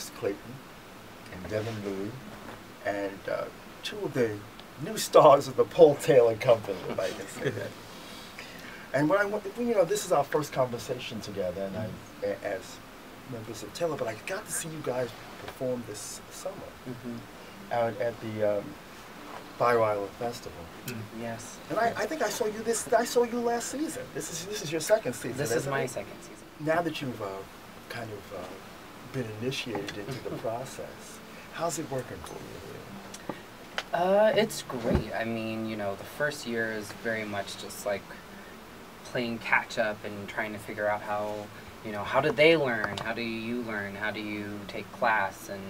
Alex Clayton and Devon Louis, and uh, two of the new stars of the Paul Taylor Company, if I can say that. And when I went, you know, this is our first conversation together, and I, a- as members of Taylor, but I got to see you guys perform this summer hmm out at the um, Fire Island Festival. Yes. And I, I think I saw you this. I saw you last season. This is this is your second season. This is my it? second season. Now that you've uh, kind of uh, been initiated into the process, how's it working for you? Uh, it's great. I mean, you know, the first year is very much just like playing catch up and trying to figure out how, you know, how did they learn? How do you learn? How do you take class? And,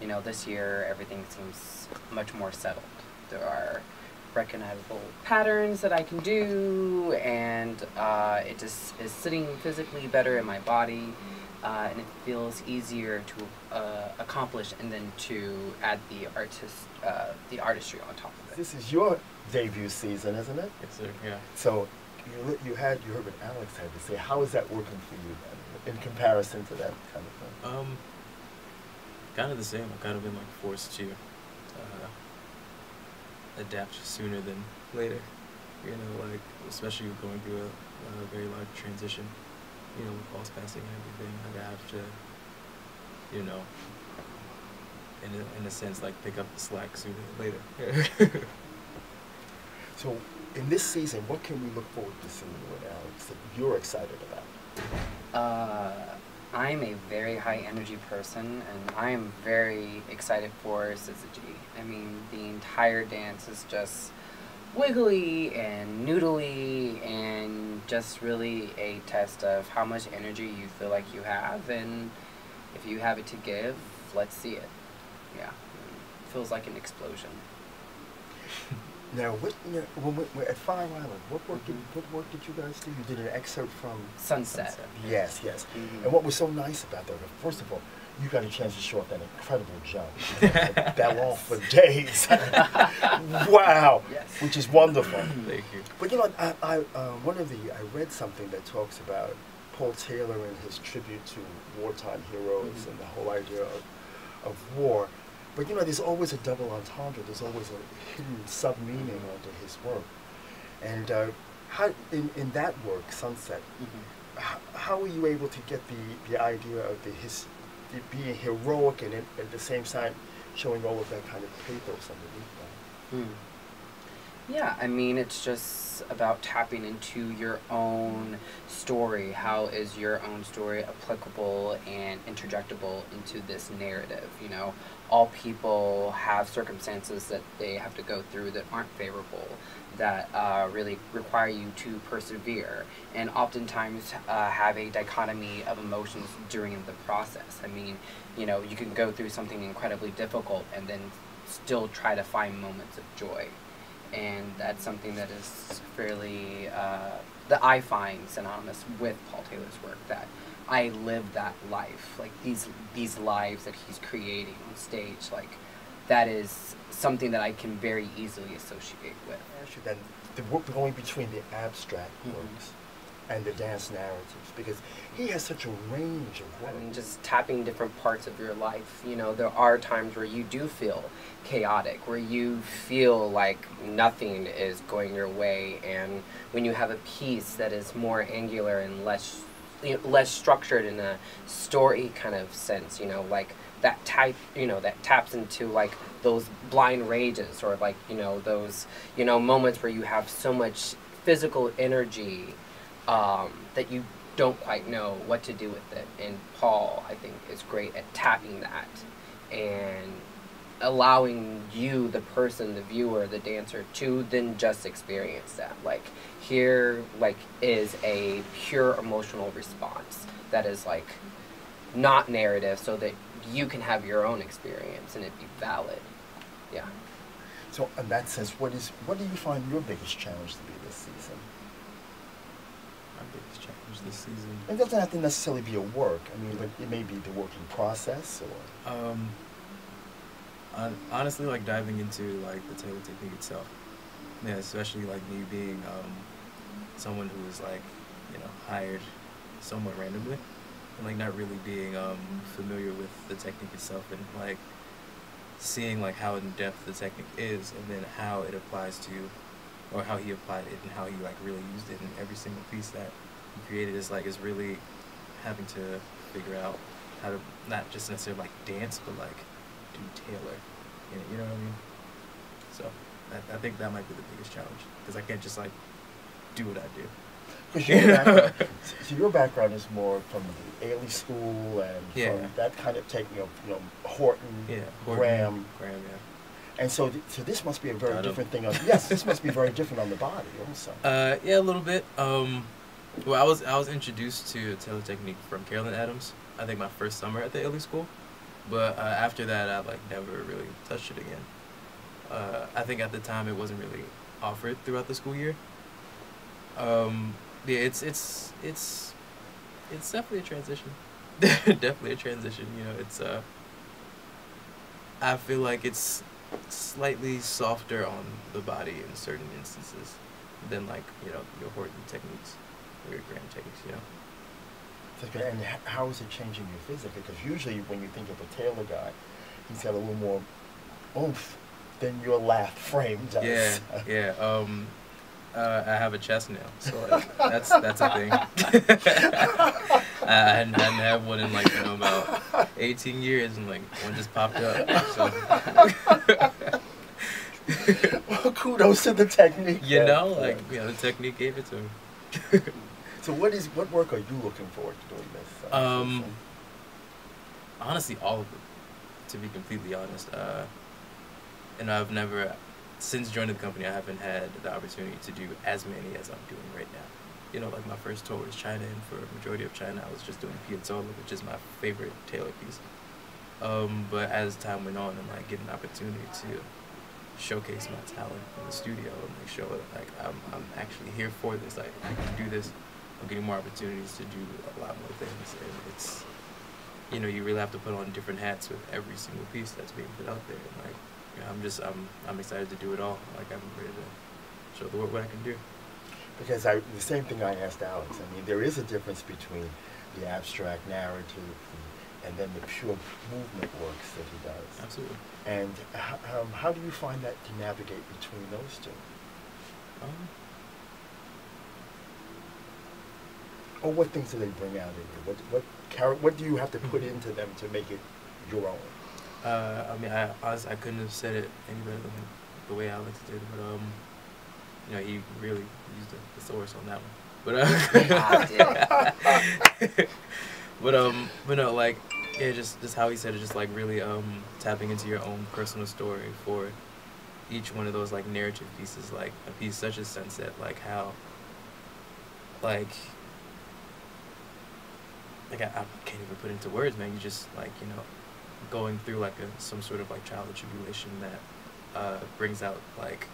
you know, this year everything seems much more settled. There are recognizable patterns that I can do, and uh, it just is sitting physically better in my body. Uh, and it feels easier to uh, accomplish, and then to add the artist, uh, the artistry on top of it. This is your debut season, isn't it? Yes, sir. Yeah. So you, you had you heard what Alex had to say. How is that working for you then, in comparison to that kind of thing? Um, kind of the same. I've kind of been like forced to uh, adapt sooner than later. You know, like especially going through a, a very large transition. You know, with Paul's passing and everything, like I have to, you know, in a, in a sense, like pick up the slack sooner than later. So in this season, what can we look forward to seeing with Alex that you're excited about? Uh, I'm a very high energy person, and I am very excited for Syzygy. I mean, the entire dance is just wiggly and noodly, and just really a test of how much energy you feel like you have, and if you have it to give, let's see it. Yeah, feels like an explosion. Now, what, when when- at Fire Island, what work did what work did you guys do? You did an excerpt from Sunset. Sunset. Yes, yes. Mhm. And what was so nice about that? First of all, you got a chance to show off that incredible jump. That fell off for days. wow, Yes. which is wonderful. Thank you. But you know, I, I uh, one of the I read something that talks about Paul Taylor and his tribute to wartime heroes Mhm. and the whole idea of, of war. But you know, there's always a double entendre. There's always a hidden sub meaning under his work. And uh, how in, in that work, Sunset, Mhm. how, how were you able to get the, the idea of the his being heroic and at, at the same time showing all of that kind of pathos underneath that? Hmm. Yeah, I mean, it's just about tapping into your own story. How is your own story applicable and interjectable into this narrative? You know, all people have circumstances that they have to go through that aren't favorable, that uh, really require you to persevere, and oftentimes uh, have a dichotomy of emotions during the process. I mean, you know, you can go through something incredibly difficult and then still try to find moments of joy and that's something that is fairly uh, that I find synonymous with Paul Taylor's work. That I live that life, like these these lives that he's creating on stage, like that is something that I can very easily associate with. Actually, then the work going between the abstract Mhm. works and the dance narratives because he has such a range of I mean, just tapping different parts of your life. You know, there are times where you do feel chaotic, where you feel like nothing is going your way, and when you have a piece that is more angular and less, you know, less structured in a story kind of sense, you know, like that type, you know, that taps into like those blind rages or like you know those you know moments where you have so much physical energy um, that you don't quite know what to do with it. And Paul, I think, is great at tapping that and allowing you, the person, the viewer, the dancer, to then just experience that. Like here, like is a pure emotional response that is like not narrative, so that you can have your own experience and it be valid. Yeah. So, in that sense, what is what do you find your biggest challenge to be this season? Challenge this season. It doesn't have to necessarily be a work. I mean, but it may be the working process or. Um, hon- honestly, like diving into like the Taylor technique itself. Yeah, especially like me being um, someone who was like, you know, hired somewhat randomly. and like not really being um, familiar with the technique itself and like seeing like how in depth the technique is and then how it applies to or how he applied it and how he like really used it in every single piece that created is like is really having to figure out how to not just necessarily like dance but like do Taylor in it, you know what I mean? So I, I think that might be the biggest challenge because I can't just like do what I do. Because your background, so your background is more from the Ailey School and Yeah. from that kind of you know, you know Horton, Yeah, Horton, Graham, Graham, yeah. and so th- so this must be a very different thing. On, yes, this must be very different on the body also. Uh, yeah, a little bit. Um, well, I was I was introduced to Taylor technique from Carolyn Adams. I think my first summer at the Ailey School, but uh, after that, I like never really touched it again. Uh, I think at the time it wasn't really offered throughout the school year. Um, yeah, it's it's it's it's definitely a transition. definitely a transition. You know, it's uh. I feel like it's slightly softer on the body in certain instances than like you know your Horton techniques your. You know. So, and how is it changing your physically? Because usually when you think of a Taylor guy, he's got a little more oomph than your lath frame does. Yeah, yeah. Um, uh, I have a chest now, so like, that's that's a thing. I hadn't, hadn't had one in like you know about 18 years, and like one just popped up. So well, kudos to the technique. you know, like Yeah. you know, the technique gave it to me. So what is what work are you looking forward to doing this? uh, Um, honestly, all of it. To be completely honest, uh, and I've never, since joining the company, I haven't had the opportunity to do as many as I'm doing right now. You know, like my first tour was China, and for a majority of China, I was just doing Piazzolla, which is my favorite Taylor piece. Um, but as time went on, and like getting an opportunity to showcase my talent in the studio and like show it, like I'm, I'm actually here for this. Like I can do this. I'm getting more opportunities to do a lot more things, and it's you know, you really have to put on different hats with every single piece that's being put out there. And like, you know, I'm just, I'm, I'm excited to do it all. Like, I'm ready to show the world what I can do. Because I, the same thing I asked Alex. I mean, there is a difference between the abstract narrative and then the pure movement works that he does. Absolutely. And h- um, how do you find that to navigate between those two? Um, Or what things do they bring out in you? What what char- what do you have to put Mhm. into them to make it your own? uh, I mean, I honestly, I couldn't have said it any better than the way Alex did, but um, you know, he really used the thesaurus on that one. But uh, but um, but no, like, yeah, just just how he said it, just like really um tapping into your own personal story for each one of those like narrative pieces, like a piece such as Sunset, like how, like, like I, I can't even put into words, man. You just like you know, going through like a some sort of like childhood tribulation that uh, brings out like,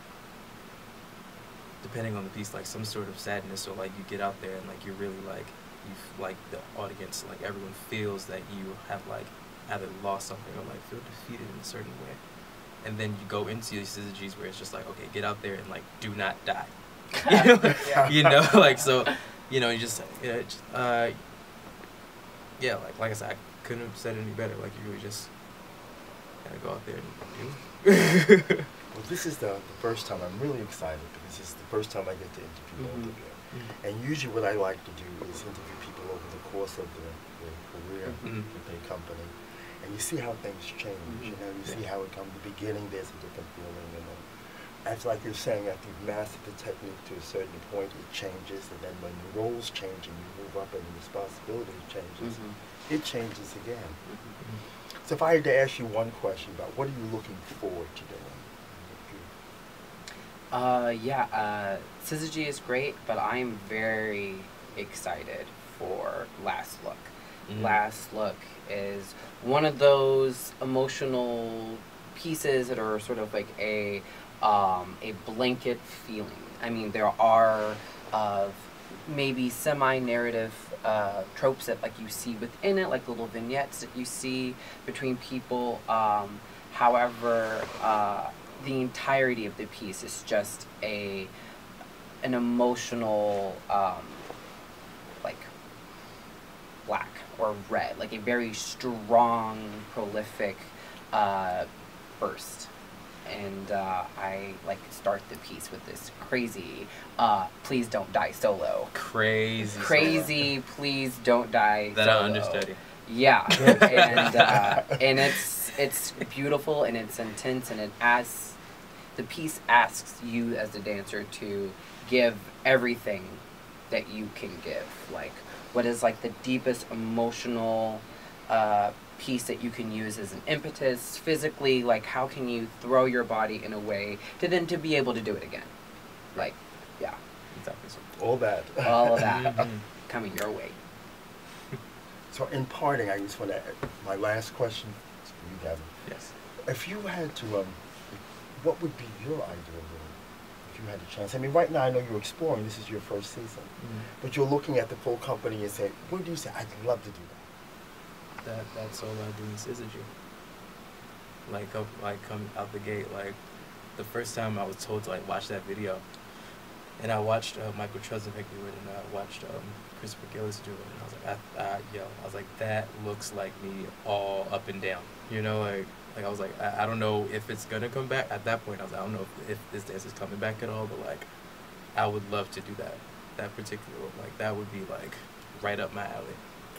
depending on the piece, like some sort of sadness, or like you get out there and like you're really like you like the audience, like everyone feels that you have like either lost something or like feel defeated in a certain way and then you go into these syzygies where it's just like, okay, get out there and like do not die. you, know? You know, like so, you know, you just, you know, it's, uh, yeah, like like I said, I couldn't have said it any better. Like you really just gotta go out there and do. Well, this is the, the first time I'm really excited because it's the first time I get to interview both Mhm. of you. And usually, what I like to do is interview people over the course of their, their career Mhm. with their company, and you see how things change. You Mhm. know, you see how it comes. The beginning, there's a different feeling, and then after, like you're saying, after you've mastered the technique to a certain point, it changes, and then when the roles change and you move up and the responsibility changes, Mhm. it changes again. Mhm. So, if I had to ask you one question about what are you looking forward to doing? Uh, yeah, uh, Syzygy is great, but I'm very excited for Last Look. Mhm. Last Look is one of those emotional pieces that are sort of like a um, a blanket feeling. I mean, there are uh, maybe semi-narrative uh, tropes that like you see within it, like little vignettes that you see between people. Um, however, uh, the entirety of the piece is just a an emotional um, like black or red, like a very strong, prolific uh, burst. And uh, I like start the piece with this crazy, uh, please don't die solo. Crazy. solo. Crazy, please don't die That solo. I understudy. Yeah, and uh, and it's it's beautiful and it's intense and it asks the piece asks you as the dancer to give everything that you can give. Like what is like the deepest emotional uh, piece that you can use as an impetus physically. Like how can you throw your body in a way to then to be able to do it again. Like yeah, Exactly. so. All that. all of that Mhm. coming your way. So in parting, I just want to, my last question is for you, Gavin. Yes. If you had to, um, what would be your ideal role if you had a chance? I mean, right now I know you're exploring. This is your first season, but you're looking at the full company and say, "What do you say? I'd love to do that." That that's all I in Syzygy. Like up, like come out the gate. Like the first time I was told to like watch that video, and I watched uh, Michael Trusnovec do it, and I watched um, Christopher Gillis do it, and I was like, I, I, yo, I was like, that looks like me all up and down. You know, like like I was like, I, I don't know if it's gonna come back. At that point, I was like, I don't know if, if this dance is coming back at all, but like, I would love to do that. That particular like that would be like right up my alley.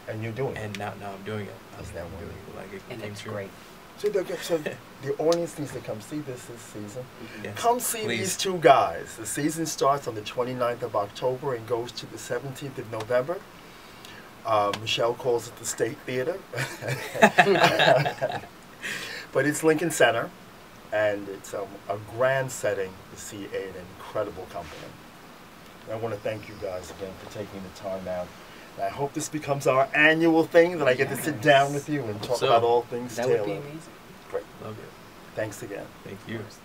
And you're doing And it. now, now I'm doing it. I'm That's that one. doing it. Like it And came it's true. great. So, the, so the audience needs to come see this this season. Yes, Come see please. these two guys. The season starts on the 29th of October and goes to the 17th of November. Uh, Michelle calls it the State Theater. but it's Lincoln Center, and it's um, a grand setting to see an incredible company. And I want to thank you guys again for taking the time out. And I hope this becomes our annual thing that I get to sit down with you and talk So, about all things That Taylor. would be amazing. Great. Love it. Thanks again. Thank you. course, thank you.